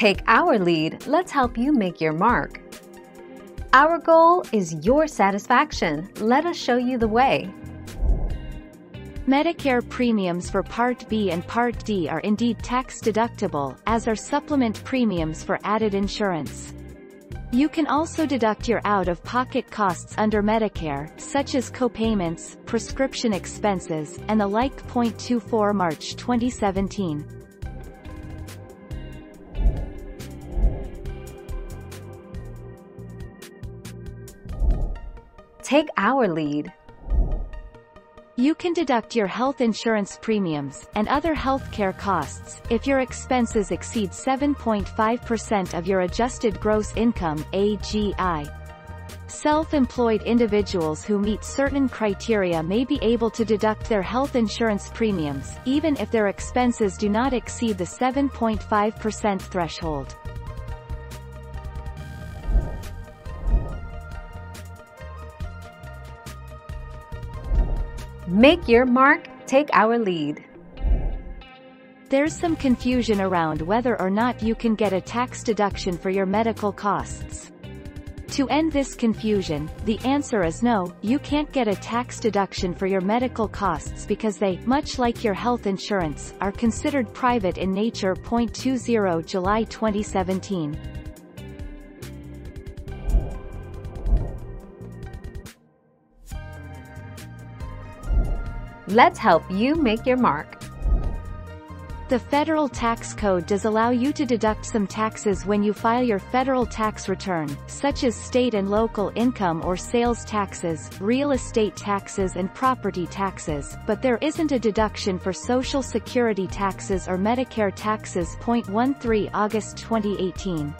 Take our lead, let's help you make your mark. Our goal is your satisfaction. Let us show you the way. Medicare premiums for Part B and Part D are indeed tax-deductible, as are supplement premiums for added insurance. You can also deduct your out-of-pocket costs under Medicare, such as copayments, prescription expenses, and the like. 24 March 2017 Take our lead. You can deduct your health insurance premiums, and other healthcare costs, if your expenses exceed 7.5% of your adjusted gross income AGI. Self-employed individuals who meet certain criteria may be able to deduct their health insurance premiums, even if their expenses do not exceed the 7.5% threshold. Make your mark, take our lead. There's some confusion around whether or not you can get a tax deduction for your medical costs. To end this confusion, the answer is no, you can't get a tax deduction for your medical costs because they, much like your health insurance, are considered private in nature. 20 July 2017 Let's help you make your mark. The federal tax code does allow you to deduct some taxes when you file your federal tax return, such as state and local income or sales taxes, real estate taxes and property taxes, but there isn't a deduction for Social Security taxes or Medicare taxes. 13 August 2018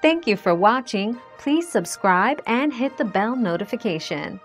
Thank you for watching. Please subscribe and hit the bell notification.